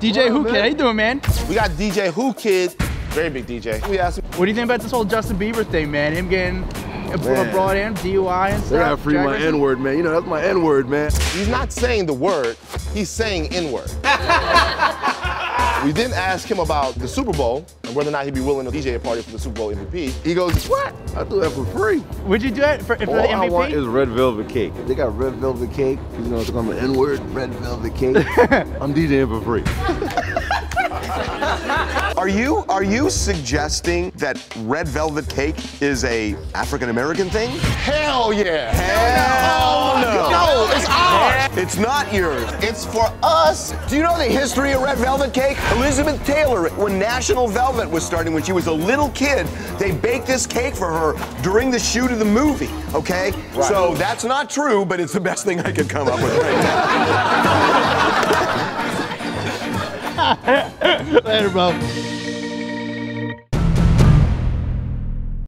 DJ Whoo Kid, how you doing, man? We got DJ Whoo Kid, very big DJ. We asked him, What do you think about this whole Justin Bieber thing, man? Him getting Man. brought in, DUI and stuff. They gotta free drag my? N-word, man. You know, that's my N-word, man. he's not saying the word, he's saying N-word. we didn't ask him about the Super Bowl and whether or not he'd be willing to DJ a party for the Super Bowl MVP. He goes, what? I do that for free. Would you do it for, for All the I want MVP? is red velvet cake. If they got red velvet cake, you know, it's called an N-word, red velvet cake. I'm DJing for free. Are you are you suggesting that red velvet cake is a African American thing? Hell yeah. It's not yours. It's for us. Do you know the history of red velvet cake? Elizabeth Taylor, when National Velvet was starting, when she was a little kid, they baked this cake for her during the shoot of the movie. Okay, so that's not true, but it's the best thing I could come up with right now. Later, bro.